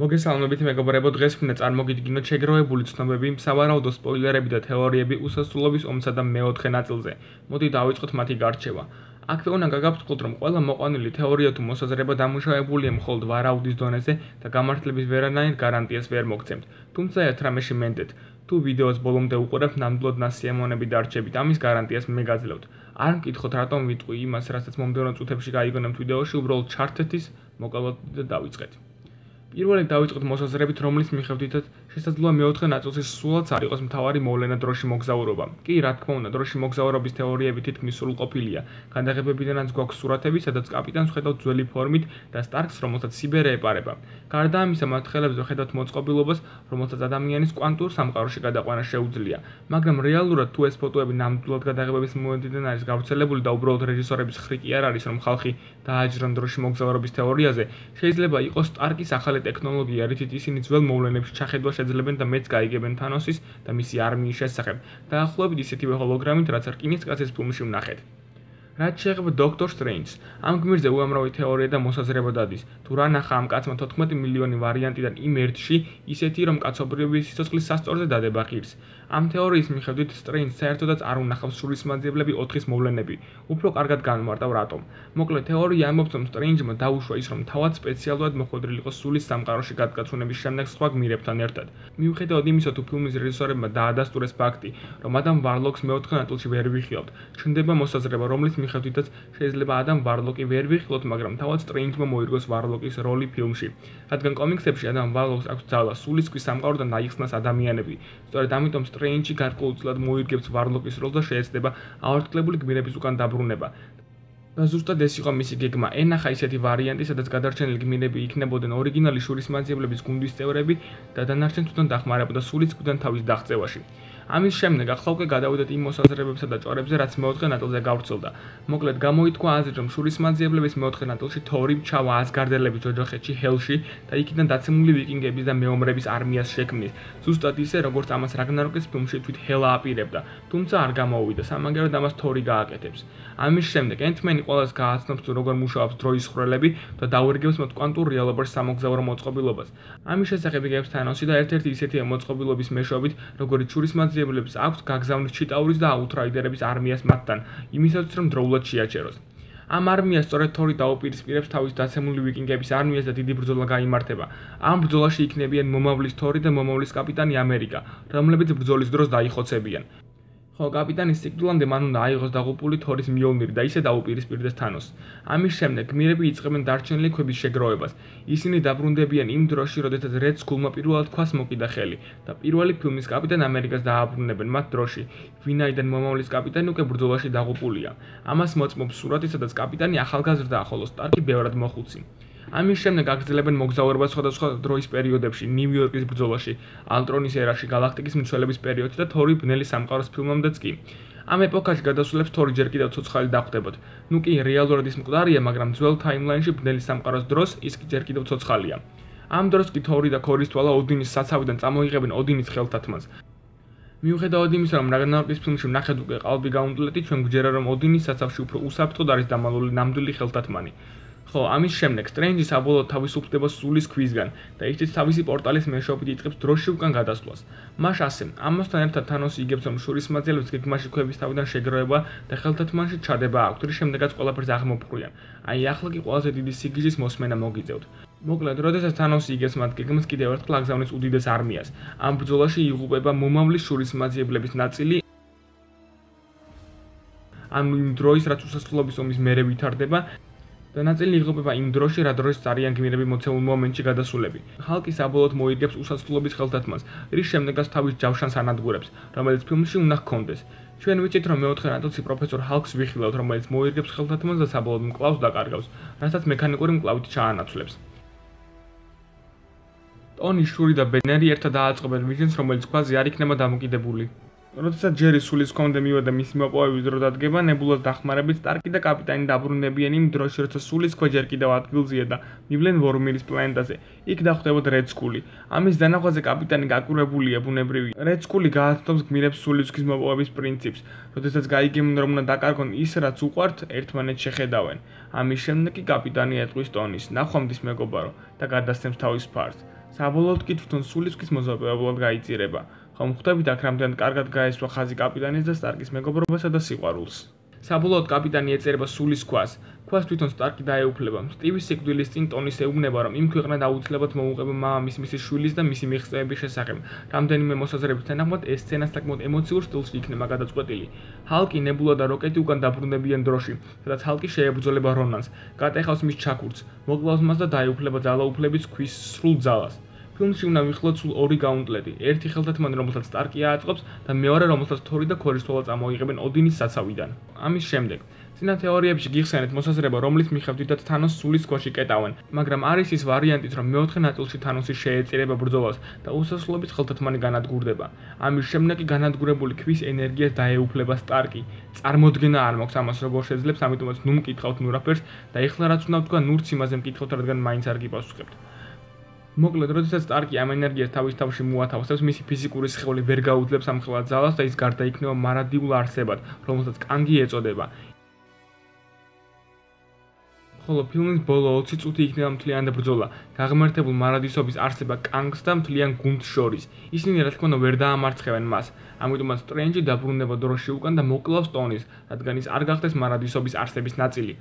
მოგესალმებით მეგობრებო, დღეს მინდა წარმოგიდგინოთ შეგროვებული ცნობები, სავარაუდო სპოილერები და თეორიები უსასრულობის ომსა და მეოთხე ნაწილზე. მოდი დავიწყოთ მათი გარჩევა. აქ უნდა გაგაფრთხილოთ, რომ ყველა მოყვანილი თეორია თუ მოსაზრება დამუშავებულია მხოლოდ ვარაუდის დონეზე და გამართლების ვერანაირ გარანტიას ვერ მოგცემთ. თუმცა ერთ რამეში მენდეთ, თუ ვიდეოს ბოლომდე უყურებთ, ნამდვილად ნასიამონები დარჩებით, ამის გარანტიას მე გაძლევთ. არ მკითხოთ, რატომ ვიტყვი იმას, რასაც მომდევნო წუთებში გაიგონებთ ვიდეოში, უბრალოდ ჩართეთ ის, მოკალოთ და დავიწყეთ. პირველად დავიწყოთ მოსაზრებით, რომლის მიხედვითაც შესაძლოა მეოთხე ნაწილში სულაც არ იყოს მთავარი მოვლენა დროში მოგზაურობა. კი, რა თქმა უნდა, დროში მოგზაურობის თეორიები თითქმის სრულყოფილია. განდაღებებიდანაც გვაქვს სურათები, სადაც კაპიტანს ხედავთ ძველი ფორმით და სტარკს, რომელსაც სიბერე ეპარება. გარდა ამისა, მათ ხელებზე ხედავთ მოწყობილობას, რომელსაც ადამიანის კვანტურ სამყაროში გადაყვანა შეუძლია. მაგრამ რეალურად თუ ეს ფოტოები ნამდვილად გადაღებების მომენტიდან არის გავრცელებული და უბრალოდ რეჟისორების ხრიკი არ არის, რომ ხალხი დააჯრონ დროში მოგზაურობის თეორიაზე, შეიძლება იყოს სტარკის ახალი ტექნოლოგია, რითიც ისინი ძველ მოვლენებში ჩახედვა შეძლებენ და მეც გაიგებენ თანოსის და მისი არმიის შესახებ. დაახლოებით ისეთივე ჰოლოგრამით, რაც რკინის კაცის ფილმში ვნახეთ. რაც შეეხება დოქტორ სტრეინჯს, ამ გმირზე უამრავი თეორია და მოსაზრება დადის. თუ რა ნახა ამ კაცმა 14 მილიონი ვარიანტიდან იმ ერთში, ისეთი რომ კაცობრიობის სიცოცხლის სასწორზე დადება ღირს. ამ თეორიის მიხედვით სტრეინჯს საერთოდაც არ უნახავს სულის მაძიებლები 4-ის მოვლენები. უფრო კარგად განმარტავ რატომ. მოკლედ თეორია ამბობს, რომ სტრეინჯმა დაუშვა ის, რომ თავად სპეციალურად მოხვედრილიყო სულის სამყაროში გადგაცვენების შემდეგ სხვა გმირებთან ერთად. მიუხედავად იმისა, თუ ფილმის რეჟისორებმა დაადასტურეს ფაქტი, რომ ადამ ვარლოკს მეოთხე ნაწილში ვერ ვიხილავთ, ჩნდება მოსაზრება, რომლის მიხედვითაც შეიძლება ადამ ვარლოკი ვერ ვიხილოთ, მაგრამ თავად სტრეინჯმა მოიგოს ვარლოკის როლი ფილმში. რადგან კომიქსებში ადამ ვარლოკს აქვს ძალა სულისკვის სამყაროდან დაიხსნას ადამიანები. სწორედ ამიტომ სტრეინჯი გარკვეულწილად მოიგებს ვარლოკის როლს და შეეცდება ავართკლებული გმირების უკან დაბრუნება. და ზუსტად ეს იყო მისი გეგმა. ენახა ისეთი ვარიანტი, სადაც გადარჩენილი გმირები იქნებოდნენ ორიგინალი შურის მაძიებლების გუნდის წევრები და დანარჩენ თვითონ დახმარებოდა სულიც გუნდთან თავის დაღწევაში. ამის შემდეგ ახლა უკვე გადავიდეთ იმ მოსაზრებებსა და ჭორებზე, რაც მეოთხე ნაწილზე გავრცელდა. მოკლედ, გამოითქვა აზრი, რომ შურის მაძიებლების მეოთხე ნაწილში თორი ჩავა ასგარდელების ოჯახეთში ჰელში და იქიდან დაცემული ვიკინგების და მეომრების არმიას შექმნის. ზუსტად ისე, როგორც ამას რაგნაროკის ფილმში თვით ჰელა აპირებდა, თუმცა არ გამოუვიდა, სამაგერად ამას თორი გააკეთებს. ამის შემდეგ ენტმენი ყოველს გააცნობს, თუ როგორ მუშაობს დროის ხრელები და დაურიგებს მათ კვანტურ რეალობაში სამოგზაურო მოწყობილობას. ამის შესახებ იგებს თანოსი და ერთ-ერთი ისეთი მოწყობილობის მეშვეობით, როგორც შურის განმანათლებლებს აქვს გაგზავნის ჩიტაურის და აუთრაიდერების არმიას მათთან, იმისათვის რომ დროულად შეაჩეროს. ამ არმიას სწორედ თორი დაუპირისპირებს თავის დაცემული ვიკინგების არმიას და დიდი ბრძოლა გამართება. ამ ბრძოლაში იქნებიან მომავლის თორი და მომავლის კაპიტანი ამერიკა, რომლებიც ბრძოლის დროს დაიხოცებიან. ხო, კაპიტანის სიკვდილამდე მან უნდა აიღოს დაღუპული თორის მიოლნირი და ისე დაუპირისპირდეს თანოს. ამის შემდეგ გმირები იწყებენ დარჩენილი ქვების შეგროვებას. ისინი დაბრუნდებიან იმ დროში, როდესაც რედ სკულმა პირველად ქვას მოკიდა ხელი და პირველი ფილმის კაპიტან ამერიკას დააბრუნებენ მათ დროში, ვინაიდან მომავლის კაპიტანი უკვე ბრძოლაში დაღუპულია. ამას მოწმობს სურათი, სადაც კაპიტანი ახალგაზრდა, ხოლო სტარკი ბევრად მოხუცი. ამის შემდეგ აგრძელებენ მოგზაურობას სხვადასხვა დროის პერიოდებში, ნიუ-იორკის ბრძოლაში, ალტრონის ერაში, galaktikis მიცვალების პერიოდში და თორი ბნელი სამყაროს ფილმამდეც კი. ამ ეპოქაში გადასულებს თორი ჯერ კიდევ ცოცხალი დახვდებოდ. ნუ კი რეალურად ის მკვდარია, მაგრამ ძველ ტაიმლაინში ბნელი სამყაროს დროს ის კი ჯერ კიდევ ცოცხალია. ამ დროს კი თორი და ქორის თვალა ოდინის საცავიდან წამოიღებენ ოდინის ხელთათმას. მიუხედავად იმისა, რომ რაგნაროკის ფილმში ვნახეთ უკვე ყალბი გაუნდლეტი, ჩვენ გვჯერა რომ ოდინის საცავში უფრო უსაფრთხოდ არის დამალული ნამდვილი ხელთათმანი. ხო, ამის შემდეგ სტრენჯი საბოლოოდ თავისუფლდება სულის ქვისგან და ისიც თავისი პორტალის მეშვეობით იწყებს დროში უკან გადასვლას. მას ასე, ამასთან ერთად თანოსი იგებს რომ შურის მაძიებლებს გეგმაში ქვების თავიდან შეგროვება და ხელთათმანში ჩადება აქვს, რის შემდეგაც ყველაფერს აღმოფხვრიან. აი ახლა კი ყველაზე დიდი სიგიჟის მოსმენა მოგიწევთ. მოკლედ, როდესაც თანოსი იგებს მათ გეგმას კიდევ ერთხელ აგზავნის უდიდეს არმიას. ამ ბრძოლაში იღუპება მომავლის შურის მაძიებლების ნაწილი ამ დროის რაც უსასრულობის ომის მერე ვითარდება და ნაწილი იღებება იმ დროში, რა დროის ძალიან გმირები მოცემულ მომენტში გადასულები. ხალკი საბოლოოდ მოიგებს უსასრულობის ხელთათმას, რის შემდეგაც თავის ჯავშანს ანადგურებს, რომელიც ფილმში უნდა ჰქონდეს. ჩვენ ვიცით, რომ მეოთხე ნაწილში პროფესორ ჰალკს ვიხილავთ, რომელიც მოიგებს ხელთათმას და საბოლოოდ მკლავს დაკარგავს, რასაც მექანიკური მკლავით ჩაანაცვლებს. ტონი შური და ბენერი ერთად დააწყობენ მისიონს, რომელიც ქვაზე არ იქნება დამოკიდებული. როდესაც ჯერი სულის კონდე მივიდა მისი მოპოვების დრო დადგება, ნებულას დახმარებით სტარკი და კაპიტანი დაბრუნებიან იმ დროში, როცა სულის ქვა ჯერ კიდევ ადგილზეა და მივლენ ვორმირის პლანეტაზე. იქ დახვდებოდ რეცკული. ამის დანახვაზე კაპიტანი გაკურებულია ბუნებრივი. რეცკული გააცნობს გმირებს სულის ქვის მოპოვების პრინციპს, როდესაც გაიგებენ რომ უნდა დაკარგონ ის, რაც უყვართ, ერთმანეთს შეხედავენ. ამის შემდეგ კი კაპიტანი ეტყვის ტონის: "ნახვამდის მეგობარო" და გადასცემს თავის ფარს. საბოლოოდ კი თვითონ სულისკის მოზაპეებლად გაიწირება. ხომ ხვდებით აქ რამდენად კარგად გაესვა ხაზი კაპიტანის და სტარკის მეგობრობასა და სიყვარულს. საბოლოოდ კაპიტანი ეწერება სულის ქვას. ქვას თვითონ სტარკი დაეუფლება. სტივის სიკვდილის წინ ტონის ეუბნება, რომ იმ ქვეყნად აუცილებლად მოუღება მამამის მისი შვილის და მისი მიღწევების შესახებ. რამდენიმე მოსაზრებით თანახმად ეს სცენა საკმაოდ ემოციურ სტილში იქნება გადაწყვეტილი. ჰალკი, ნებულა და როკეტი უკან დაბრუნებიან დროში, სადაც ჰალკი შეებრძოლება რონანს, გატეხავს მის ჩაქურთს, მოკლავს მას და დაეუფლება ძალაუფლების ქვის სრულ ძალას. ფილმში უნდა ვიხილოთ სულ ორი გაუნტლეტი. ერთი ხელთათმანი, რომელსაც სტარკი ააწყობს და მეორე, რომელსაც თორი და ქორისთვალა წამოიღებენ ოდინის საცავიდან. ამის შემდეგ ძინა თეორიებში გიხსენეთ მოსაზრება, რომლის მიხედვითაც თანოს სულის სკოში კეტავენ, მაგრამ არის ის ვარიანტიც, რომ მეოთხე ნაწილში თანოსი შეეწირება ბრძოლას და უსასრულობის ხელთათმანი განადგურდება. ამის შემდეგ კი განადგურებული ქვის ენერგიას დაეუფლება სტარკი. წარმოქმნა არ მოხს ამას როგორ შეძლებს, ამიტომაც ნუ მკითხავთ ნურაფერს და ეხლა რაც უნდა ვთქვა, ნურც იმაზე მკითხავთ, რადგან მაინც არ გიპასუხებთ. მოკლედ, როდესაც სტარკი ამ ენერგიას თავის თავში მოათავსებს, მისი ფიზიკური სხეული ვერ გაუძლებს ამ ხელად ძალას და ის გარდაიქმნება მარადიულ არსებად, რომელსაც კანგი ეწოდება. ხოლო ფილმის ბოლო 20 წუთი იქნება მთლიანი ბრძოლა, გაღმერთებულ მარადისობის არსება კანგს და მთლიან გუნდს შორის. ისინი რა თქმა უნდა ვერ დაამარცხებენ მას, ამიტომაც სტრენჯი დაბრუნება დროში უკან და მოკლავს ტონის, რადგან ის არ გახდეს მარადისობის არსების ნაწილი.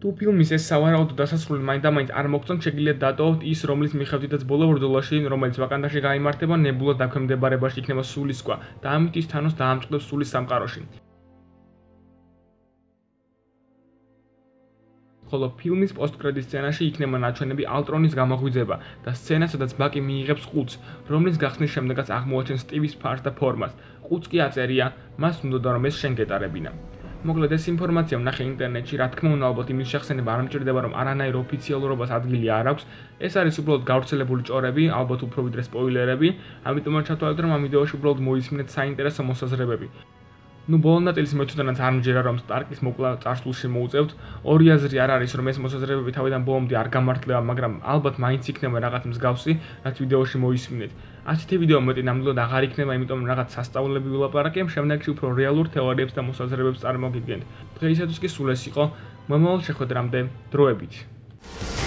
თუ ფილმის ეს სავარაუდო დასასრული მაინდამაინც არ მოგწონთ, შეგიძლიათ დატოვოთ ის, რომლის მიხედვითაც ბოლო ბრძოლაში, რომელიც ვაკანდაში გამართება, ნებულა დაქვემდებარებაში იქნება სულის სკვა და ამით ის თანოს დაამწყდებს სულის სამყაროში. ხოლო ფილმის პოსტკრედიტ სცენაში იქნება ნაჩვენები ალტრონის გამოღვიძება და სცენა, სადაც ბაკი მიიღებს ყუთს, რომლის გახსნის შემდეგაც აღმოაჩენს სტივის ფარს და ფორმას. ყუთს კი აწერია, მას უნდა რომ ეს შენ გეტარებინა. მოკლედ ეს ინფორმაცია ვნახე ინტერნეტში, რა თქმა უნდა, ალბათ იმის შეხსენება არ მჭირდება, რომ არანაირ ოფიციალურობას ადგილი არ აქვს. ეს არის უბრალოდ გავრცელებული ჭორები, ალბათ უფრო ვიდრე სპოილერები, ამიტომაც ჩათვალეთ, რომ ამ ვიდეოში უბრალოდ მოისმინეთ საინტერესო მოსაზრებები. Ну ბოლო ნაწილის მე თვითონაც არ მჯერა რომ სტარკის მოკლა წარსულში მოუწევთ. ორი აზრი არ არის რომ ეს მოსაზრებები თავიდან ბოლომდე არ გამართლება მაგრამ ალბათ მაინც იქნება რაღაც მსგავსი რაც ვიდეოში მოისმინეთ. ასეთი ვიდეო მეტი ნამდვილად აღარ იქნება იმიტომ რაღაც სასწაულები ვილაპარაკებ შემდეგში უფრო რეალურ თეორიებს და მოსაზრებებს წარმოგიდგენთ. დღეისათვის კი სულ ეს იყო. მომავალ შეხვედრამდე დროებით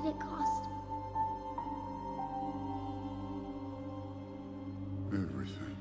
did it cost? Everything.